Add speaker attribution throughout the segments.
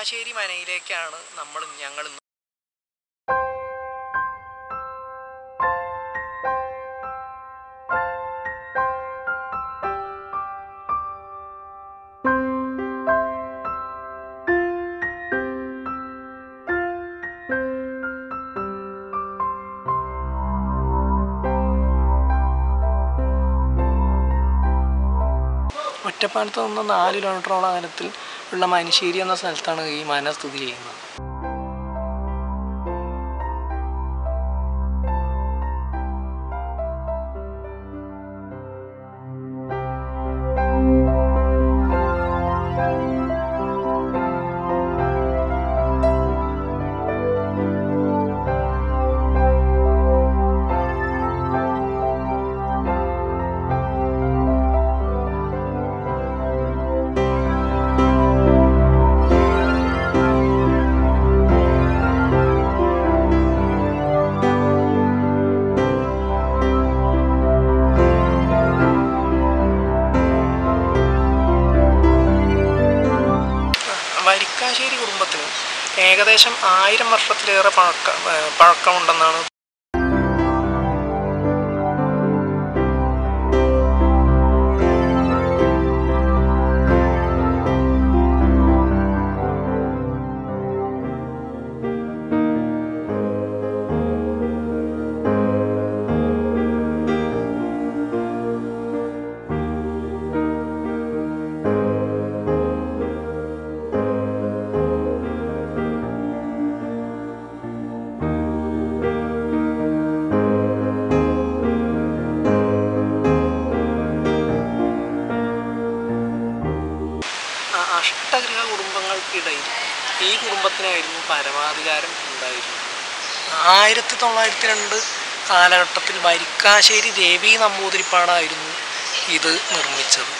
Speaker 1: വരിക്കാശ്ശേരി മനയിലേക്കാണ് നമ്മൾ ഞങ്ങൾ ഒറ്റപ്പാലത്ത് നിന്ന് നാല് കിലോമീറ്ററോളം അകലത്തിൽ ഉള്ള മനശ്ശേരി എന്ന സ്ഥലത്താണ് ഈ മന സ്ഥിതി ചെയ്യുന്നത്. വർഷത്തിലേറെ പഴക്ക പഴക്കമുണ്ടെന്നാണ് പരമാധികാരം ഉണ്ടായിരുന്നു. ആയിരത്തി തൊള്ളായിരത്തി രണ്ട് കാലഘട്ടത്തിൽ വരിക്കാശ്ശേരി ദേവി നമ്പൂതിരിപ്പാടായിരുന്നു ഇത് നിർമ്മിച്ചത്.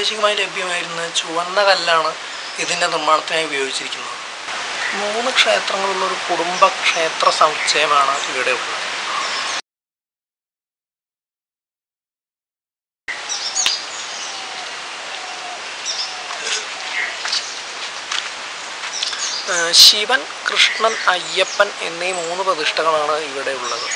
Speaker 1: പ്രാദേശികമായി ലഭ്യമായിരുന്ന ചുവന്ന കല്ലാണ് ഇതിന്റെ നിർമ്മാണത്തിനായി ഉപയോഗിച്ചിരിക്കുന്നത്. മൂന്ന് ക്ഷേത്രങ്ങളുള്ള ഒരു കുടുംബ ക്ഷേത്ര സമുച്ചയമാണ് ഇവിടെ ഉള്ളത്. ശിവൻ കൃഷ്ണൻ അയ്യപ്പൻ എന്നീ മൂന്ന് പ്രതിഷ്ഠകളാണ് ഇവിടെ ഉള്ളത്.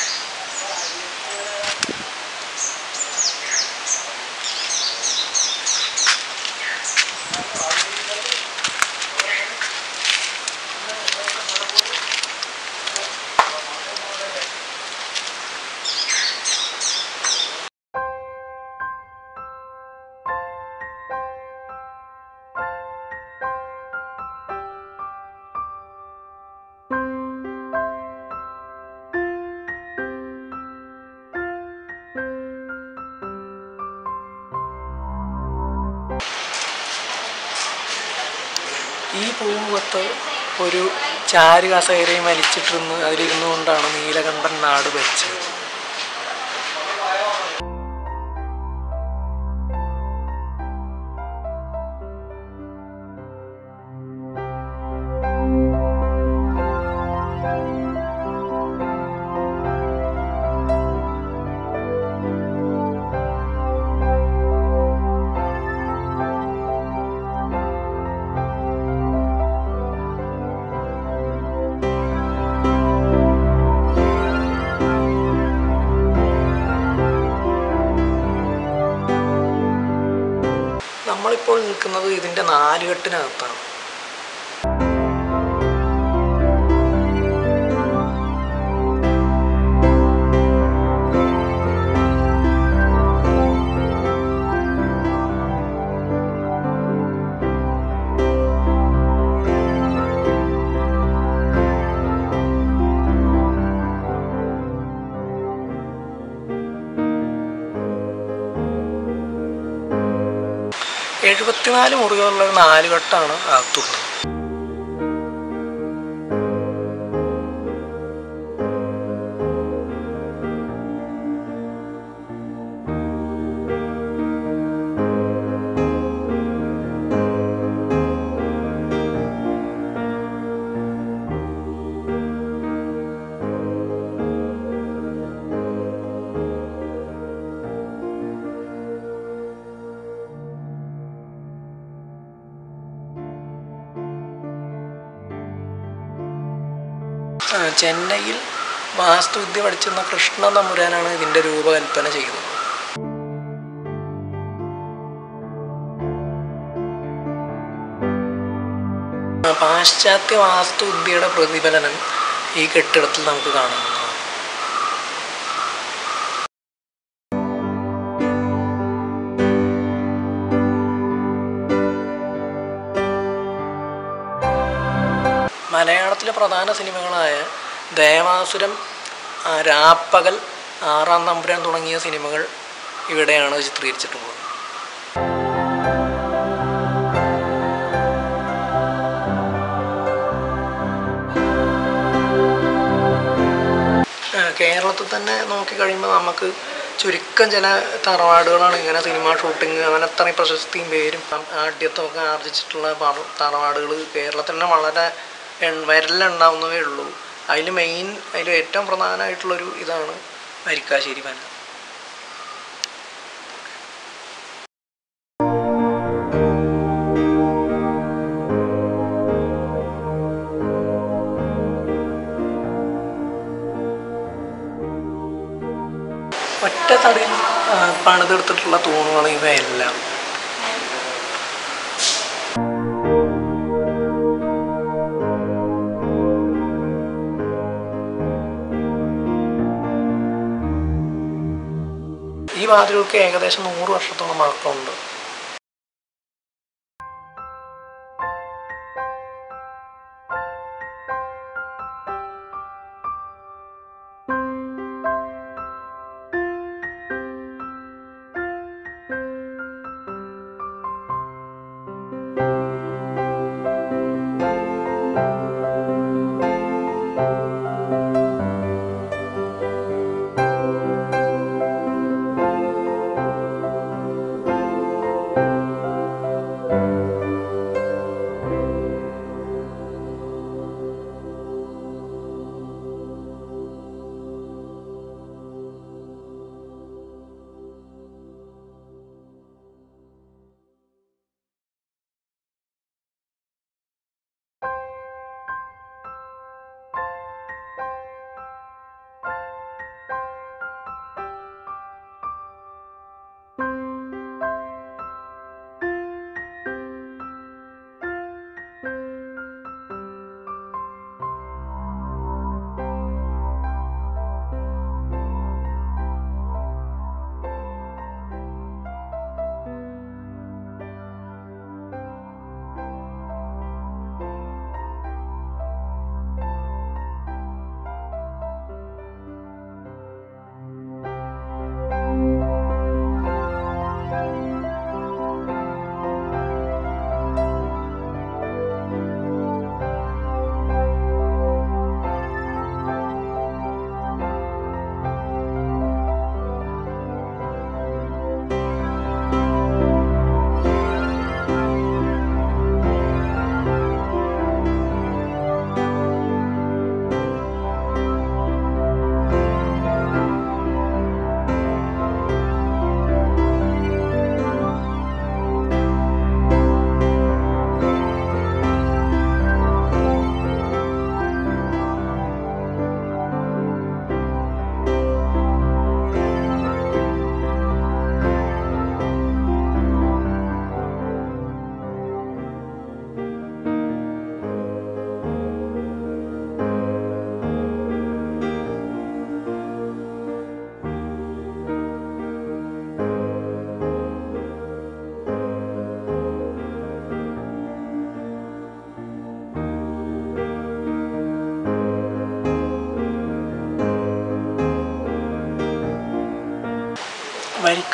Speaker 1: പൂമുഖത്ത് ഒരു ചാരു കസേരയും വലിച്ചിട്ടിരുന്ന് അതിലിരുന്നു കൊണ്ടാണ് നീലകണ്ഠൻ നാട് ഭരിച്ചത്. നിൽക്കുന്നത് ഇതിന്റെ നാലുകെട്ടിനകത്താണ്. എഴുപത്തിനാല് മുറികളുള്ള ഒരു നാലുകെട്ടാണ് അകത്തുള്ളത് ചെന്നൈയിൽ വാസ്തുവിദ്യ പഠിച്ചിരുന്ന കൃഷ്ണ നമ്പുരാനാണ് ഇതിന്റെ രൂപകൽപ്പന ചെയ്തത് പാശ്ചാത്യ വാസ്തുവിദ്യയുടെ പ്രതിഫലനം ഈ കെട്ടിടത്തിൽ നമുക്ക് കാണുന്നതാണ് മലയാളത്തിലെ പ്രധാന സിനിമകളായ ദേവാസുരം രാപ്പകൽ ആറാം തമ്പുരാൻ തുടങ്ങിയ സിനിമകൾ ഇവിടെയാണ് ചിത്രീകരിച്ചിട്ടുള്ളത്. കേരളത്തിൽ തന്നെ നോക്കിക്കഴിയുമ്പോൾ നമുക്ക് ചുരുക്കം ചില തറവാടുകളാണ് ഇങ്ങനെ സിനിമ ഷൂട്ടിങ് അങ്ങനെ അത്രയും പ്രശസ്തിയും പേരും ആ- ആഢ്യത്വമൊക്കെ ആർജിച്ചിട്ടുള്ള തറവാടുകൾ കേരളത്തിൽ തന്നെ വളരെ വിരലുണ്ടാവുന്നതേ ഉള്ളൂ. അതിൽ മെയിൻ അതിൽ ഏറ്റവും പ്രധാനമായിട്ടുള്ളൊരു ഇതാണ് വരിക്കാശ്ശേരി വന ഒറ്റ തടിയിൽ പണിതെടുത്തിട്ടുള്ള തൂണുകൾ ഇവയെല്ലാം. ഈ വാതിലുകൾക്ക് ഏകദേശം നൂറ് വർഷത്തോളം പഴക്കമുണ്ട്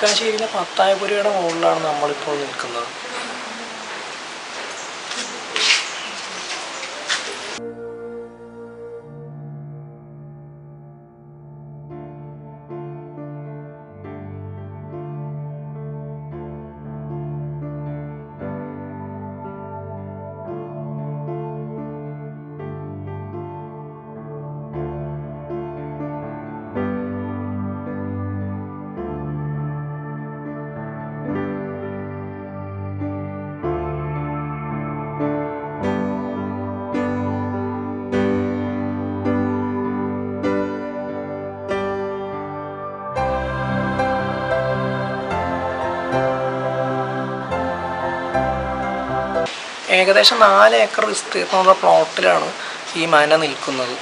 Speaker 1: വരിക്കാശ്ശേരിയിലെ പത്തായപുരയുടെ മുകളിലാണ് നമ്മളിപ്പോൾ നിൽക്കുന്നത്. ഏകദേശം നാല് ഏക്കർ വിസ്തീർണമുള്ള പ്ലോട്ടിലാണ് ഈ മന നിൽക്കുന്നത്.